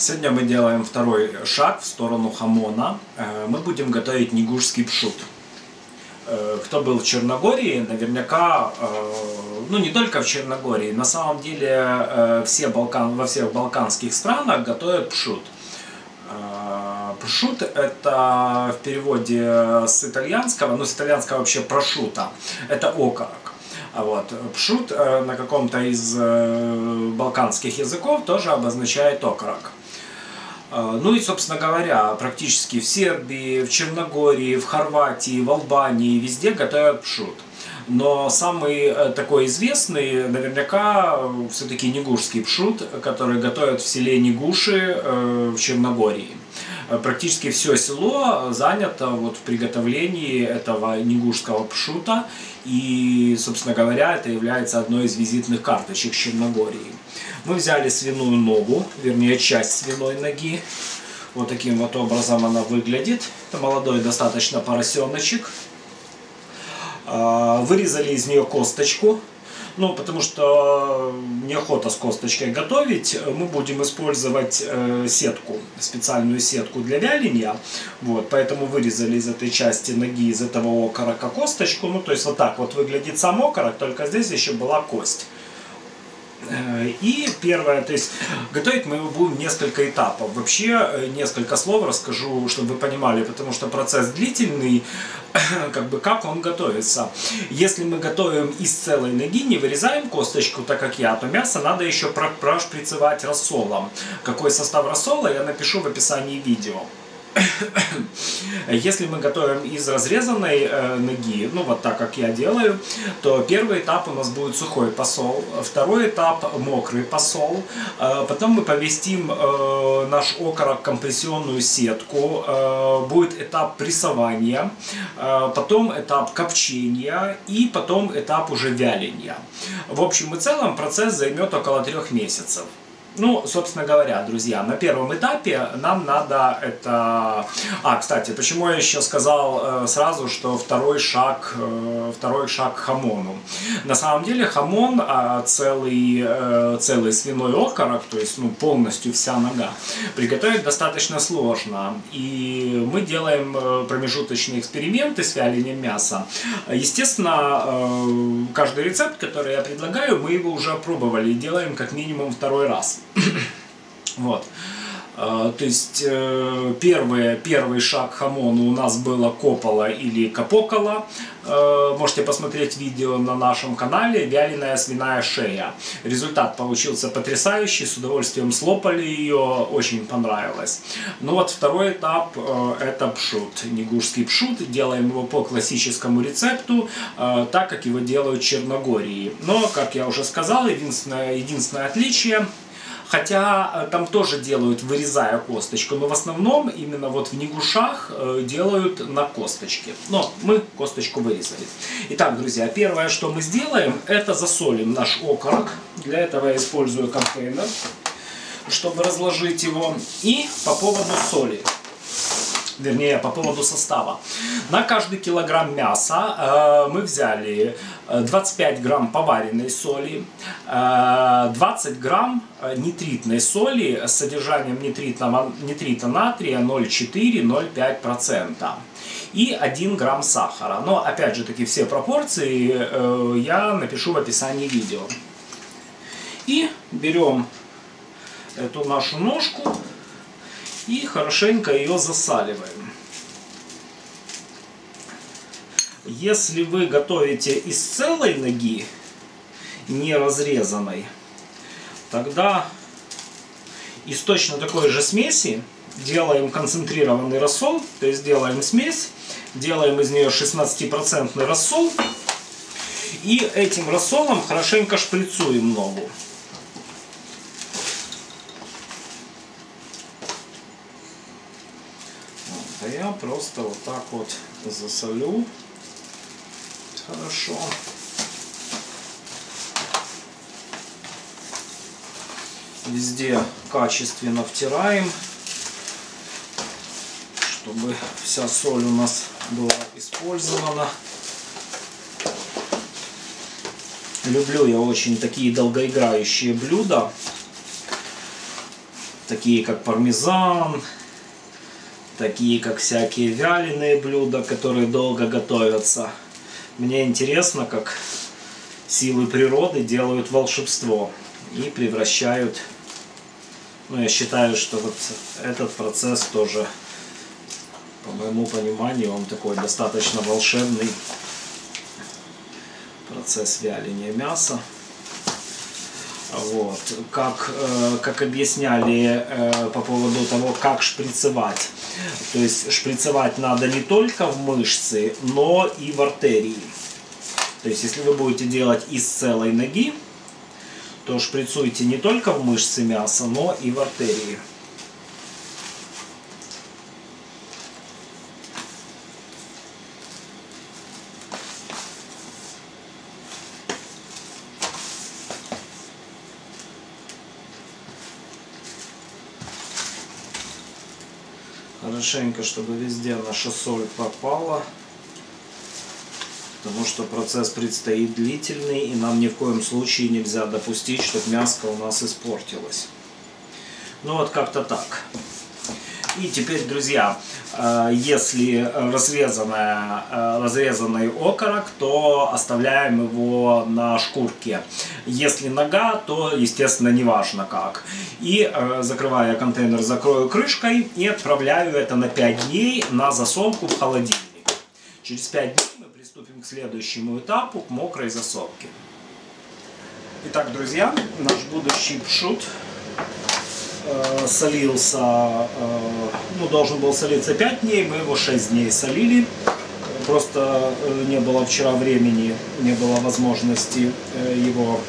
Э, сегодня мы делаем второй шаг в сторону хамона. Э, мы будем готовить нигушский пшут. Э, кто был в Черногории, наверняка, ну не только в Черногории, на самом деле все Балкан, во всех балканских странах готовят пшут. Пшут это в переводе с итальянского, ну с итальянского вообще прошута, это окорок. Вот. Пшут э, на каком-то из э, балканских языков тоже обозначает окорок. Э, ну и, собственно говоря, практически в Сербии, в Черногории, в Хорватии, в Албании, везде готовят пшут. Но самый такой известный, наверняка, все-таки негушский пшут, который готовят в селе Негуши в Черногории. Практически все село занято вот в приготовлении этого негушского пшута. И, собственно говоря, это является одной из визитных карточек Черногории. Мы взяли свиную ногу, вернее часть свиной ноги. Вот таким вот образом она выглядит. Это молодой достаточно поросеночек. А, вырезали из нее косточку. Ну, потому что неохота с косточкой готовить. Мы будем использовать э, сетку, специальную сетку для вяления. Вот, поэтому вырезали из этой части ноги, из этого окорока косточку. Ну, то есть вот так вот выглядит сам окорок, только здесь еще была кость. Э, и первое, то есть готовить мы его будем несколько этапов. Вообще э, несколько слов расскажу, чтобы вы понимали, потому что процесс длительный, как бы как он готовится. Если мы готовим из целой ноги, не вырезаем косточку, так как я, то мясо надо еще прошприцевать рассолом. Какой состав рассола, я напишу в описании видео. Если мы готовим из разрезанной э, ноги, ну вот так как я делаю, то первый этап у нас будет сухой посол, второй этап мокрый посол, э, потом мы повестим э, наш окорок компрессионную сетку, э, будет этап прессования, э, потом этап копчения и потом этап уже вяления. В общем и целом процесс займет около трех месяцев. Ну, собственно говоря, друзья, на первом этапе нам надо это... А, кстати, почему я еще сказал э, сразу, что второй шаг, э, второй шаг хамону. На самом деле хамон, э, целый, э, целый свиной окорок, то есть ну, полностью вся нога, приготовить достаточно сложно. И мы делаем э, промежуточные эксперименты с вялением мяса. Естественно, э, каждый рецепт, который я предлагаю, мы его уже пробовали и делаем как минимум второй раз. вот. А, то есть э, первый, первый шаг хамону у нас было копала или капокала. Э, можете посмотреть видео на нашем канале «Вяленая свиная шея». Результат получился потрясающий, с удовольствием слопали ее, очень понравилось. Ну вот второй этап э, это пшут, негушский пшут. Делаем его по классическому рецепту, так как его делают в Черногории. Но, как я уже сказал, единственное, единственное отличие – Хотя э, там тоже делают, вырезая косточку, но в основном именно вот в негушах э, делают на косточке. Но мы косточку вырезали. Итак, друзья, первое, что мы сделаем, это засолим наш окорок. Для этого я использую контейнер, чтобы разложить его. И по поводу соли вернее, по поводу состава. На каждый килограмм мяса э, мы взяли 25 э, грамм поваренной соли, э, 20 грамм э, нитритной соли с содержанием нитритного, нитрита натрия 0,4-0,5% и 1 грамм сахара. Но опять же таки все пропорции э, я напишу в описании видео. И берем эту нашу ножку и хорошенько ее засаливаем. Если вы готовите из целой ноги, не разрезанной, тогда из точно такой же смеси делаем концентрированный рассол, то есть делаем смесь, делаем из нее 16% рассол и этим рассолом хорошенько шприцуем ногу. А я просто вот так вот засолю хорошо. Везде качественно втираем, чтобы вся соль у нас была использована. Люблю я очень такие долгоиграющие блюда. такие как пармезан, такие как всякие вяленые блюда, которые долго готовятся. Мне интересно, как силы природы делают волшебство и превращают ну, я считаю, что вот этот процесс тоже, по моему пониманию, он такой достаточно волшебный процесс вяления мяса. Вот. Как, э, как объясняли э, по поводу того, как шприцевать. То есть шприцевать надо не только в мышцы, но и в артерии. То есть если вы будете делать из целой ноги, то шприцуйте не только в мышцы мяса, но и в артерии. Хорошенько, чтобы везде наша соль попала потому что процесс предстоит длительный, и нам ни в коем случае нельзя допустить, чтобы мяско у нас испортилось. Ну вот как-то так. И теперь, друзья, э, если разрезанная, э, разрезанный окорок, то оставляем его на шкурке. Если нога, то, естественно, неважно как. И, э, закрывая контейнер, закрою крышкой и отправляю это на 5 дней на засолку в холодильник. Через 5 дней приступим к следующему этапу, к мокрой засолке. Итак, друзья, наш будущий пшут э, солился, э, ну, должен был солиться 5 дней, мы его 6 дней солили. Просто э, не было вчера времени, не было возможности э, его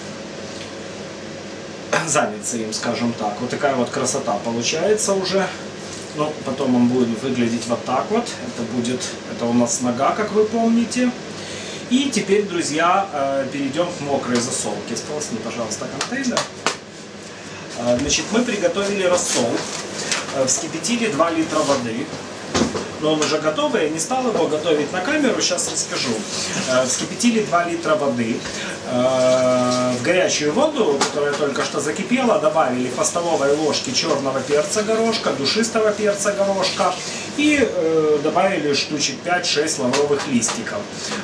заняться им, скажем так. Вот такая вот красота получается уже. Ну, потом он будет выглядеть вот так вот. Это будет, это у нас нога, как вы помните. И теперь, друзья, э, перейдем к мокрой засолке. Сполосни, пожалуйста, контейнер. Э, значит, мы приготовили рассол. Э, вскипятили 2 литра воды. Но он уже готовый, я не стал его готовить на камеру, сейчас расскажу. Вскипятили 2 литра воды. Э, в горячую воду, которая только что закипела, добавили по столовой ложке черного перца горошка, душистого перца горошка и э, добавили штучек 5-6 лавровых листиков.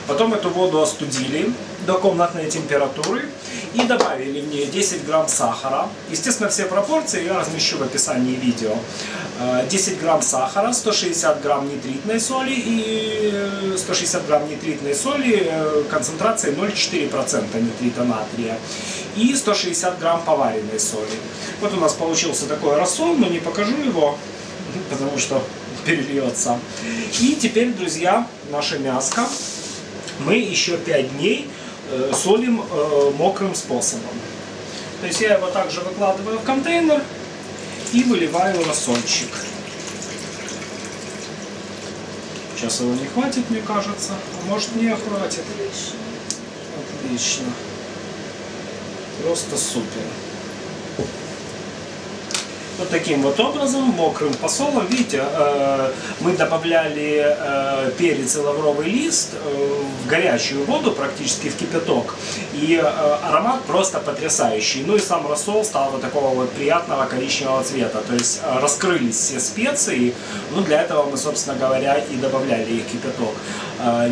Потом эту воду остудили до комнатной температуры и добавили в нее 10 грамм сахара. Естественно, все пропорции я размещу в описании видео. 10 э, грамм сахара, 160 грамм нитритной соли и 160 э, грамм нитритной соли э, концентрацией 0,4% нитрита натрия и 160 грамм поваренной соли. Вот у нас получился такой рассол, но не покажу его, потому что перельется. И теперь, друзья, наше мяско мы еще 5 дней солим мокрым способом. То есть я его также выкладываю в контейнер и выливаю рассольчик. Сейчас его не хватит, мне кажется. А может не хватит. Отлично. Отлично. Просто супер. Вот таким вот образом, мокрым посолом, видите, э, мы добавляли э, перец и лавровый лист э, в горячую воду, практически в кипяток, и аромат просто потрясающий. Ну и сам рассол стал вот такого вот приятного коричневого цвета, то есть раскрылись все специи, ну для этого мы, собственно говоря, и добавляли их в кипяток.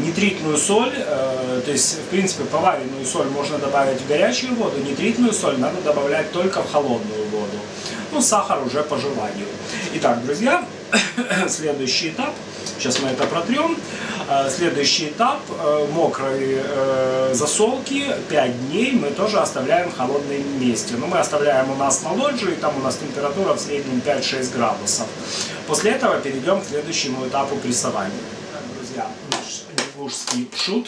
Нитритную соль, то есть, в принципе, поваренную соль можно добавить в горячую воду, нитритную соль надо добавлять только в холодную воду. Ну, сахар уже по желанию. Итак, друзья, следующий этап. Сейчас мы это протрем. Э, следующий этап э, мокрой э, засолки 5 дней мы тоже оставляем в холодном месте. Но мы оставляем у нас на лоджии, там у нас температура в среднем 5-6 градусов. После этого перейдем к следующему этапу прессования. Так, друзья, наш лягушский шут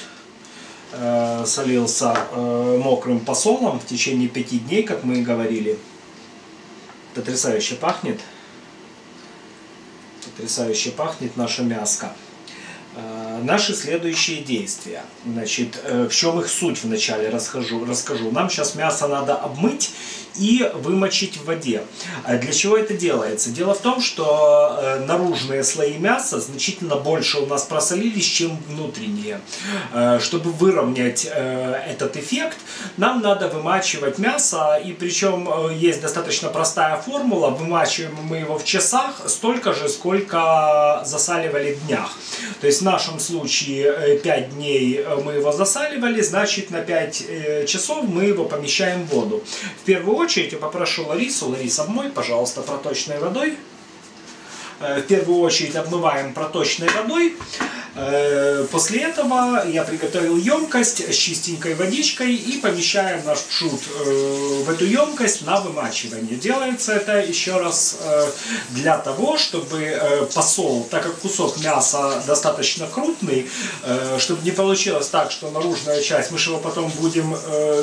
солился мокрым посолом в течение 5 дней, как мы и говорили потрясающе пахнет. Потрясающе пахнет наша мяско. Э, наши следующие действия. Значит, э, в чем их суть вначале расскажу. расскажу. Нам сейчас мясо надо обмыть и вымочить в воде. А для чего это делается? Дело в том, что э, наружные слои мяса значительно больше у нас просолились, чем внутренние. Чтобы выровнять этот эффект, нам надо вымачивать мясо, и причем есть достаточно простая формула, вымачиваем мы его в часах столько же, сколько засаливали в днях. То есть нашем случае 5 дней мы его засаливали, значит на 5 часов мы его помещаем в воду. В первую очередь я попрошу Ларису, Лариса, обмой, пожалуйста, проточной водой. Э, в первую очередь обмываем проточной водой. Э, после этого я приготовил емкость с чистенькой водичкой и помещаем наш пшут э, в эту емкость на вымачивание. Делается это еще раз э, для того, чтобы посол, так как кусок мяса достаточно крупный, чтобы не получилось так, что наружная часть, мы же его потом будем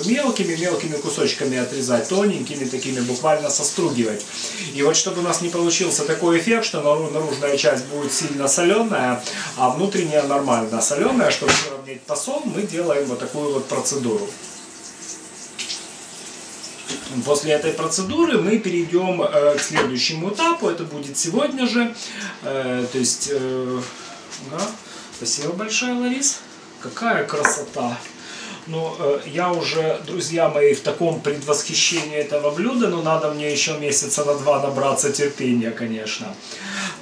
мелкими-мелкими кусочками отрезать, тоненькими такими, буквально состругивать. И вот чтобы у нас не получился такой эффект, что наружная часть будет сильно соленая, а внутренняя внутренняя нормально соленая, чтобы выровнять посол, мы делаем вот такую вот процедуру. После этой процедуры мы перейдем э, к следующему этапу, это будет сегодня же. Э, то есть, э, да, спасибо большое, Ларис. Какая красота! Ну, э, я уже, друзья мои, в таком предвосхищении этого блюда, но надо мне еще месяца на два набраться терпения, конечно.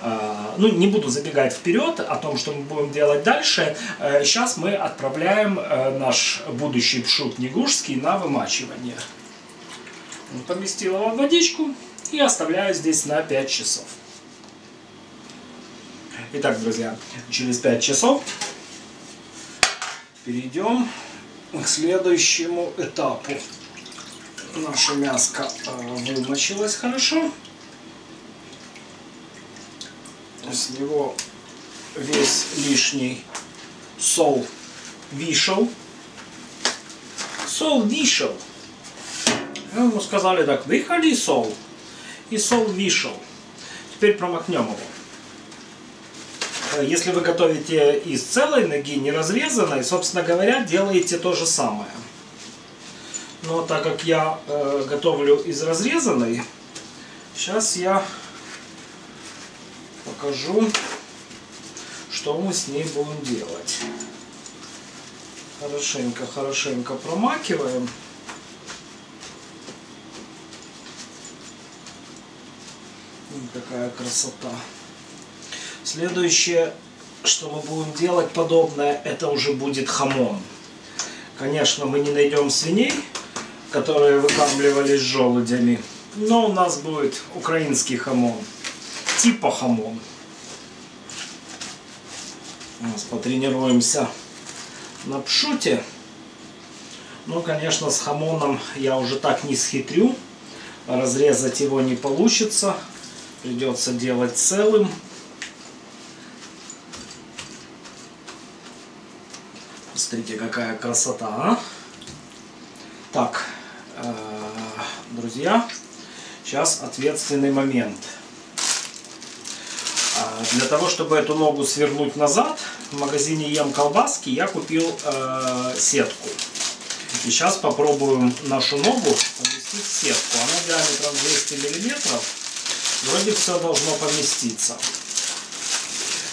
А, ну, не буду забегать вперед о том, что мы будем делать дальше. Сейчас э, мы отправляем э, наш будущий пшут негушский на вымачивание. Поместил его в водичку и оставляю здесь на 5 часов. Итак, друзья, через 5 часов перейдем к следующему этапу. Наша мяска э, вымочилась хорошо. С него весь лишний сол вышел. Сол вышел. Ему сказали так, выходи сол. И сол вышел. Теперь промокнем его. Если вы готовите из целой ноги, не разрезанной, собственно говоря, делаете то же самое. Но так как я э, готовлю из разрезанной, сейчас я покажу, что мы с ней будем делать. Хорошенько, хорошенько промакиваем. Вот такая красота. Следующее, что мы будем делать подобное, это уже будет хамон. Конечно, мы не найдем свиней, которые выкармливались желудями, но у нас будет украинский хамон, типа хамон. Сейчас потренируемся на пршуте. Ну, конечно, с хамоном я уже так не схитрю. Разрезать его не получится. Придется делать целым. Смотрите, какая красота, а? Так, э, друзья, сейчас ответственный момент. А, для того, чтобы эту ногу свернуть назад, в магазине Ем колбаски я купил э, сетку. И сейчас попробуем нашу ногу поместить в сетку. Она диаметром 200 миллиметров. Вроде все должно поместиться.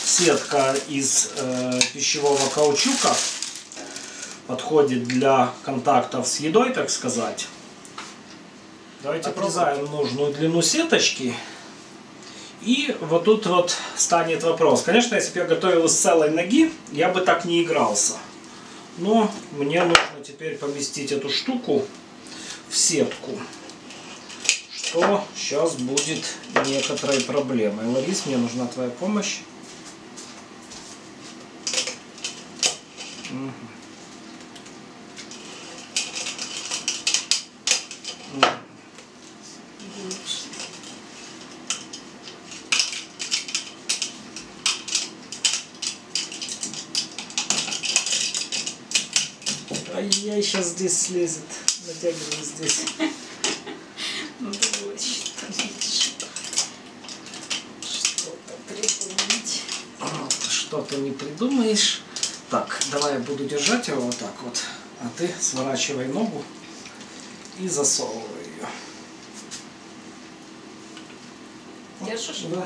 Сетка из э, пищевого каучука подходит для контактов с едой, так сказать. Давайте отрезаем нужную длину сеточки. И вот тут вот станет вопрос. Конечно, если бы я готовил из целой ноги, я бы так не игрался. Но мне нужно теперь поместить эту штуку в сетку. Что сейчас будет некоторой проблемой. Ларис, мне нужна твоя помощь. Угу. Сейчас здесь слезет. Натягиваю здесь. Ну, давай, что-то Что-то придумать. Вот, что-то не придумаешь. Так, давай я буду держать его вот так вот, а ты сворачивай ногу и засовывай ее. Держишь? Да.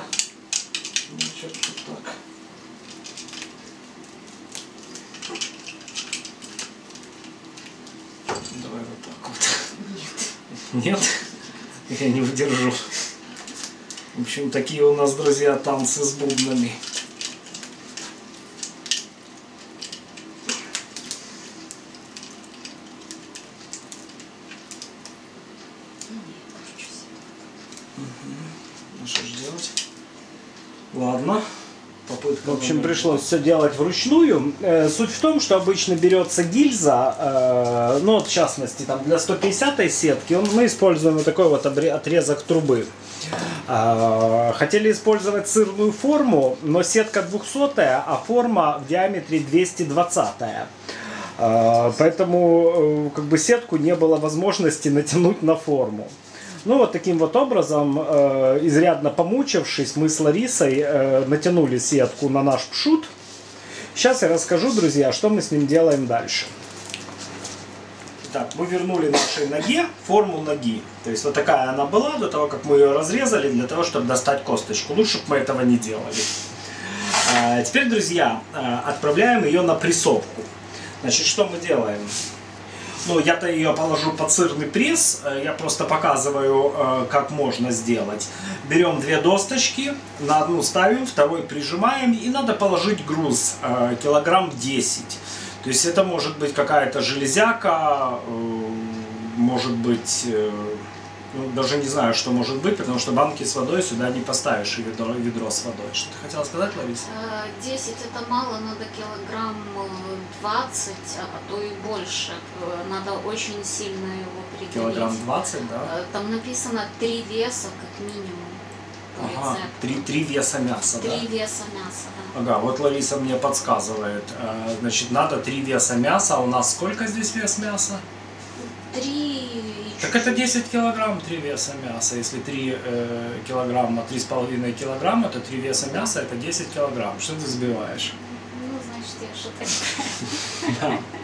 Значит, вот так. Давай вот так вот. Нет. Я не выдержу. В общем, такие у нас, друзья, танцы с бубнами. Ну что ж делать? Ладно. Попытка. В общем, пришлось все делать вручную. Э, Суть в том, что обычно берется гильза, э, ну, в частности, там для 150 сетки, мы используем вот такой вот отрезок трубы. А, Хотели использовать сырную форму, но сетка 200, а форма в диаметре 220. А, Поэтому э, как бы сетку не было возможности натянуть на форму. Ну вот таким вот образом, э, изрядно помучившись, мы с Ларисой э, натянули сетку на наш пшут. Сейчас я расскажу, друзья, что мы с ним делаем дальше. Так, мы вернули нашей ноге форму ноги. То есть вот такая она была до того, как мы ее разрезали, для того, чтобы достать косточку. Лучше бы мы этого не делали. А, теперь, друзья, а, отправляем ее на прессовку. Значит, что мы делаем? Ну, я-то ее положу под сырный пресс, э, я просто показываю, э, как можно сделать. Берем две досточки, на одну ставим, второй прижимаем, и надо положить груз, э, килограмм 10. То есть это может быть какая-то железяка, может быть, ну, даже не знаю, что может быть, потому что банки с водой сюда не поставишь, и ведро, ведро с водой. Что ты хотела сказать, Лариса? Э, 10 это мало, надо килограмм э, 20, а то и больше. Э, Надо очень сильно его пригреть. Килограмм 20, да? Э, Там написано три веса как минимум. Ага, три, три веса мяса, да? Три веса мяса, да. Ага, вот Лариса мне подсказывает. Э, Значит, надо три веса мяса. А у нас сколько здесь вес мяса? Три Так это 10 килограмм три веса мяса. Если 3 э, килограмма, 3,5 килограмма, то 3 веса мяса это 10 килограмм. Что ты забиваешь? Ну, значит, я что-то... Да.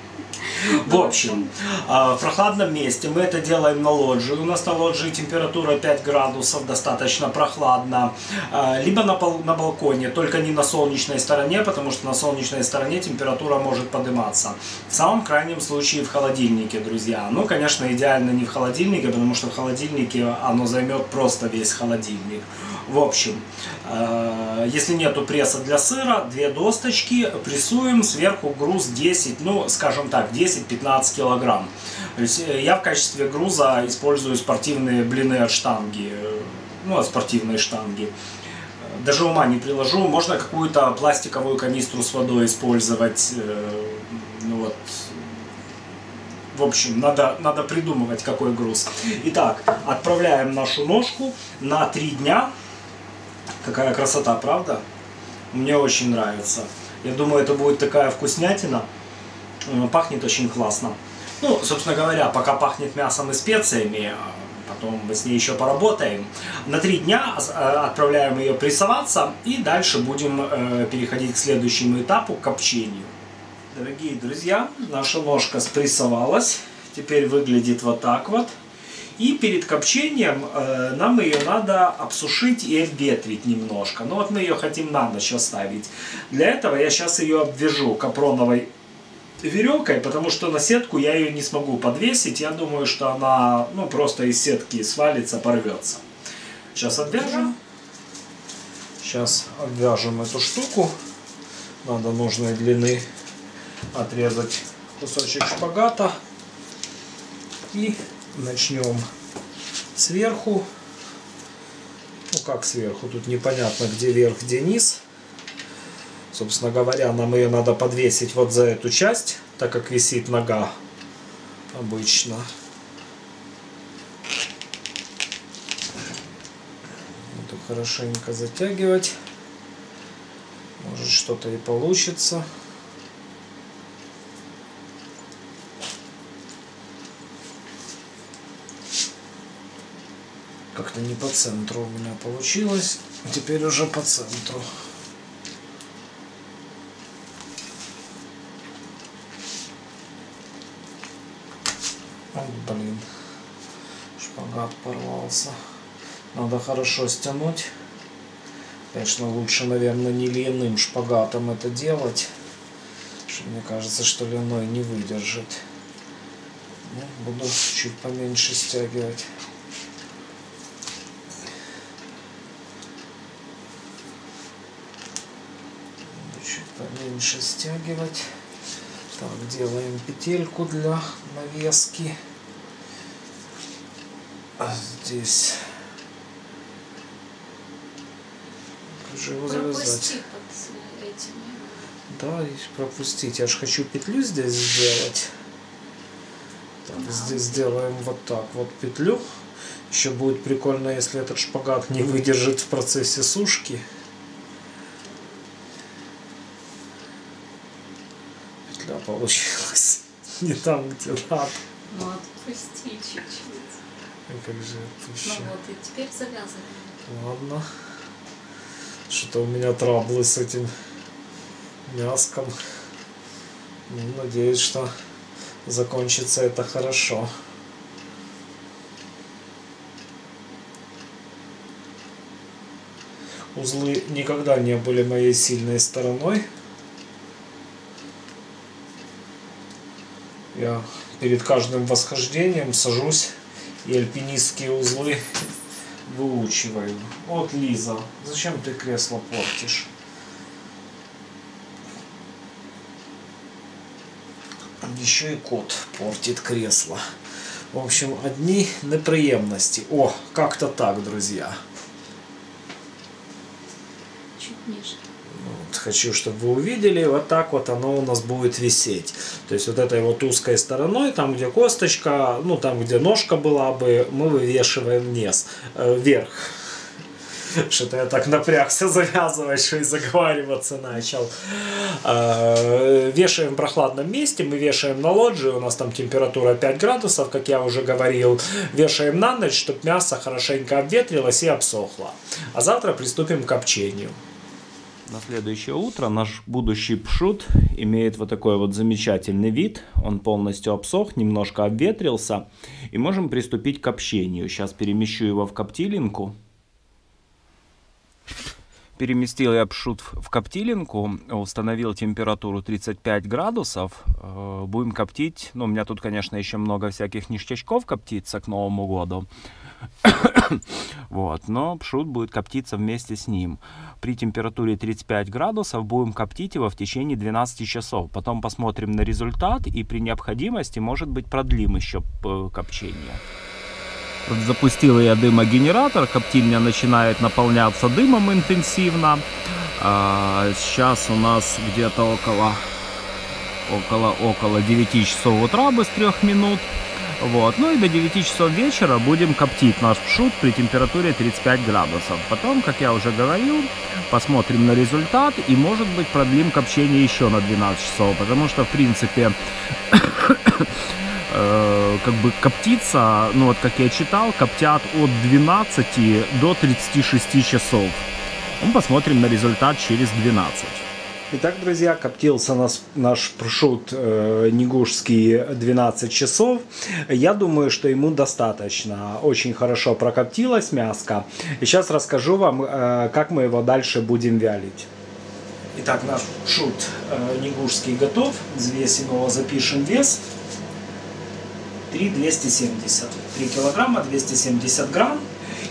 В общем, а, в прохладном месте мы это делаем на лоджии. У нас на лоджии температура 5 градусов, достаточно прохладно. А, Либо на, пол- на балконе, только не на солнечной стороне, потому что на солнечной стороне температура может подниматься. В самом крайнем случае в холодильнике, друзья. Ну, конечно, идеально не в холодильнике, потому что в холодильнике оно займет просто весь холодильник. В общем, э, если нету пресса для сыра, две досточки, прессуем, сверху груз 10, ну, скажем так, 10-15 килограмм. Э, я в качестве груза использую спортивные блины от штанги, э, ну, от спортивной штанги. Даже ума не приложу, можно какую-то пластиковую канистру с водой использовать, ну вот, в общем, надо, надо придумывать, какой груз. Итак, отправляем нашу ножку на три дня. Какая красота, правда? Мне очень нравится. Я думаю, это будет такая вкуснятина. Пахнет очень классно. Ну, собственно говоря, пока пахнет мясом и специями, а потом мы с ней еще поработаем. На три дня э, отправляем ее прессоваться и дальше будем э, переходить к следующему этапу, к копчению. Дорогие друзья, наша ножка спрессовалась. Теперь выглядит вот так вот. И перед копчением э, нам ее надо обсушить и обветрить немножко. Ну вот мы ее хотим на ночь оставить. Для этого я сейчас ее обвяжу капроновой веревкой, потому что на сетку я ее не смогу подвесить. Я думаю, что она ну, просто из сетки свалится, порвется. Сейчас обвяжем. Сейчас обвяжем эту штуку. Надо нужной длины отрезать кусочек шпагата. И начнем сверху. Ну как сверху, тут непонятно где верх, где низ. Собственно говоря, нам ее надо подвесить вот за эту часть, так как висит нога обычно. Буду хорошенько затягивать. Может что-то и получится. Как-то не по центру у меня получилось. Теперь уже по центру. Ой, блин. Шпагат порвался. Надо хорошо стянуть. Конечно, лучше, наверное, не льняным шпагатом это делать. Мне кажется, что льняной не выдержит. Ну, буду чуть поменьше стягивать. Чуть поменьше стягивать. Так, делаем петельку для навески. А здесь как же его завязать? Да, и пропустить. Я же хочу петлю здесь сделать. Так, здесь сделаем вот так вот петлю. Еще будет прикольно, если этот шпагат не выдержит в процессе сушки. Петля получилась не там, где надо. Ну, отпусти чуть-чуть. А как же Ну отпущу? вот, и теперь завязывай. Ладно. Что-то у меня траблы с этим мяском. Ну, надеюсь, что закончится это хорошо. Узлы никогда не были моей сильной стороной. Я перед каждым восхождением сажусь и альпинистские узлы выучиваю. Вот, Лиза, зачем ты кресло портишь? Еще и кот портит кресло. В общем, одни неприемности. О, как-то так, друзья. Чуть ниже. Хочу, чтобы вы увидели, вот так вот оно у нас будет висеть. То есть вот этой вот узкой стороной, там где косточка, ну там где ножка была бы, мы вывешиваем вниз, э, вверх. Что-то я так напрягся завязывать, что и заговариваться начал. Э, Вешаем в прохладном месте, мы вешаем на лоджии, у нас там температура 5 градусов, как я уже говорил. Вешаем на ночь, чтобы мясо хорошенько обветрилось и обсохло. А завтра приступим к копчению. На следующее утро наш будущий пшут имеет вот такой вот замечательный вид. Он полностью обсох, немножко обветрился. И можем приступить к общению. Сейчас перемещу его в коптилинку. Переместил я пшут в коптилинку, установил температуру 35 градусов. Э, Будем коптить. Ну, у меня тут, конечно, еще много всяких ништячков коптится к Новому году. Вот, но пшут будет коптиться вместе с ним. При температуре 35 градусов будем коптить его в течение 12 часов. Потом посмотрим на результат и при необходимости, может быть, продлим еще копчение. Запустил я дымогенератор, коптильня начинает наполняться дымом интенсивно. А, сейчас у нас где-то около, около, около 9 часов утра без 3 минут. Вот. Ну и до 9 часов вечера будем коптить наш пшут при температуре 35 градусов. Потом, как я уже говорил, посмотрим на результат и, может быть, продлим копчение еще на 12 часов. Потому что, в принципе, э, как бы коптиться, ну вот как я читал, коптят от 12 до 36 часов. Ну, посмотрим на результат через 12. Итак, друзья, коптился нас, наш прошут э, Негушский 12 часов. Я думаю, что ему достаточно. Очень хорошо прокоптилось мяско. И сейчас расскажу вам, э, как мы его дальше будем вялить. Итак, наш шут э, негурский готов. Взвесим его, запишем вес. 3,270. 3 килограмма, 270 грамм.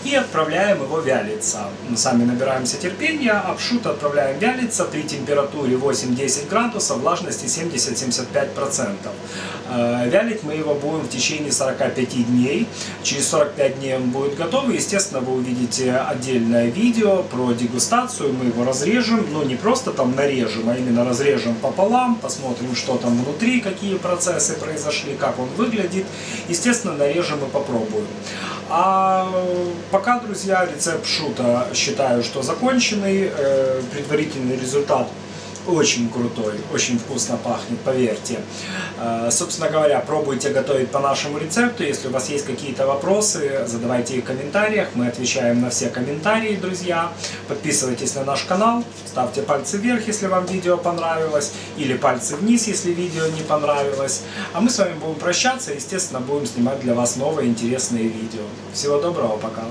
И отправляем его вялиться. Мы сами набираемся терпения, а пшут отправляем вялиться при температуре 8-10 градусов, влажности 70-75%. Э, Вялить мы его будем в течение 45 дней. Через 45 дней он будет готов. Естественно, вы увидите отдельное видео про дегустацию. Мы его разрежем, но не просто там нарежем, а именно разрежем пополам, посмотрим, что там внутри, какие процессы произошли, как он выглядит. Естественно, нарежем и попробуем. А пока, друзья, рецепт шута считаю, что законченный. Э, Предварительный результат очень крутой, очень вкусно пахнет, поверьте. Э, собственно говоря, пробуйте готовить по нашему рецепту. Если у вас есть какие-то вопросы, задавайте их в комментариях. Мы отвечаем на все комментарии, друзья. Подписывайтесь на наш канал, ставьте пальцы вверх, если вам видео понравилось, или пальцы вниз, если видео не понравилось. А мы с вами будем прощаться, естественно, будем снимать для вас новые интересные видео. Всего доброго, пока!